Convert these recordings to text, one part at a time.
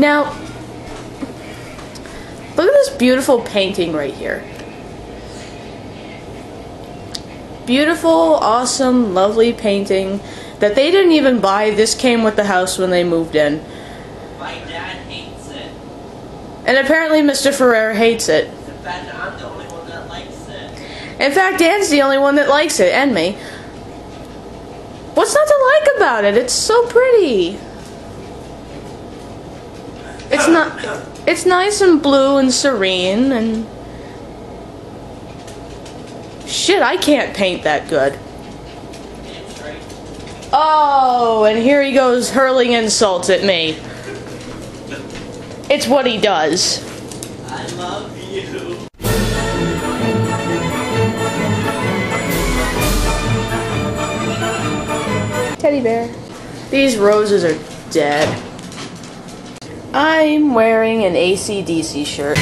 Now, look at this beautiful painting right here. Beautiful, awesome, lovely painting that they didn't even buy. This came with the house when they moved in. My dad hates it. And apparently Mr. Ferrer hates it. In fact, I'm the only one that likes it. In fact, Dan's the only one that likes it, and me. What's not to like about it? It's so pretty. It's not. It's nice and blue and serene and. Shit, I can't paint that good. Oh, and here he goes hurling insults at me. It's what he does. I love you. Teddy bear. These roses are dead. I'm wearing an ACDC shirt.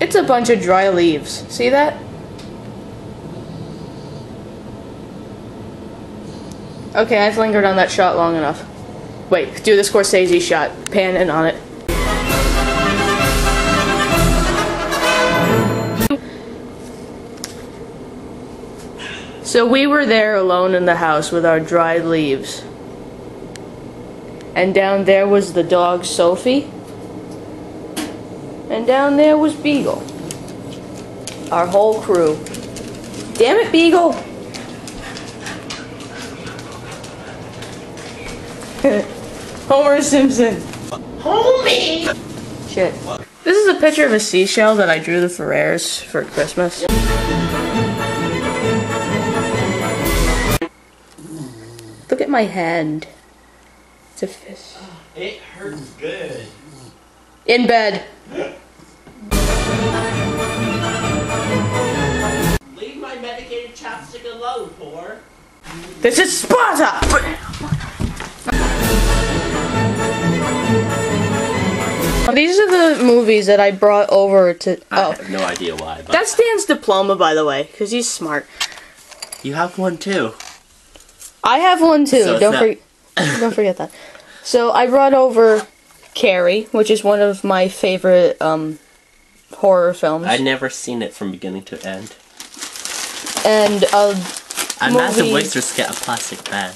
It's a bunch of dry leaves. See that? Okay, I've lingered on that shot long enough. Wait, do the Scorsese shot. Pan in on it. So we were there alone in the house with our dried leaves. And down there was the dog Sophie. And down there was Beagle. Our whole crew. Damn it, Beagle! Homer Simpson. Homie! Shit. This is a picture of a seashell that I drew the Ferrers for Christmas. My hand. It's a fish. It hurts good. In bed. Leave my medicated chapstick alone, whore. This is Sparta! These are the movies that I brought over to. I Oh, have no idea why, but that's Dan's diploma, by the way, because he's smart. you have one too. I have one too. So don't not- forget. don't forget that. So I brought over Carrie, which is one of my favorite um, horror films, I'd never seen it from beginning to end. and uh, And massive Movie. oysters get a plastic bag.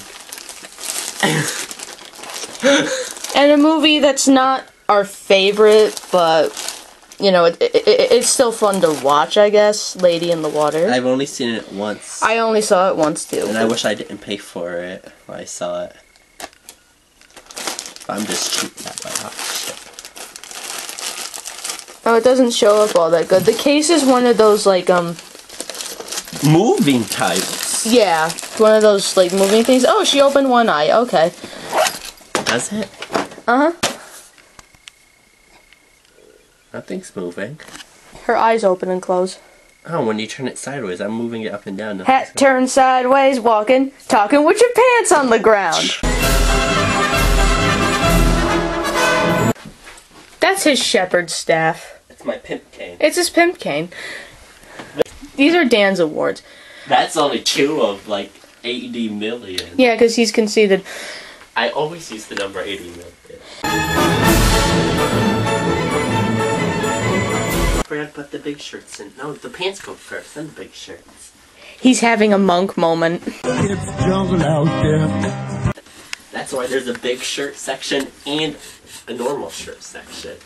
and a movie that's not our favorite, but you know, it, it, it, it's still fun to watch. I guess, Lady in the Water. I've only seen it once. I only saw it once too. and I wish I didn't pay for it when I saw it. I'm just cheap that way. Oh. Oh, it doesn't show up all that good. The case is one of those like um Moving types. yeah, one of those like moving things. Oh, she opened one eye. Okay. Does it? Uh huh. Nothing's moving. Her eyes open and close. Oh, when you turn it sideways, I'm moving it up and down. Hat turned sideways, walking, talking with your pants on the ground. That's his shepherd staff. It's my pimp cane. It's his pimp cane. These are Dan's awards. That's only two of like 80 million. Yeah, because he's conceded. I always use the number 80 million. Brad, put the big shirts in. No, the pants go first, then the big shirts. He's having a monk moment. It's jungle out there. That's why there's a big shirt section and a normal shirt section.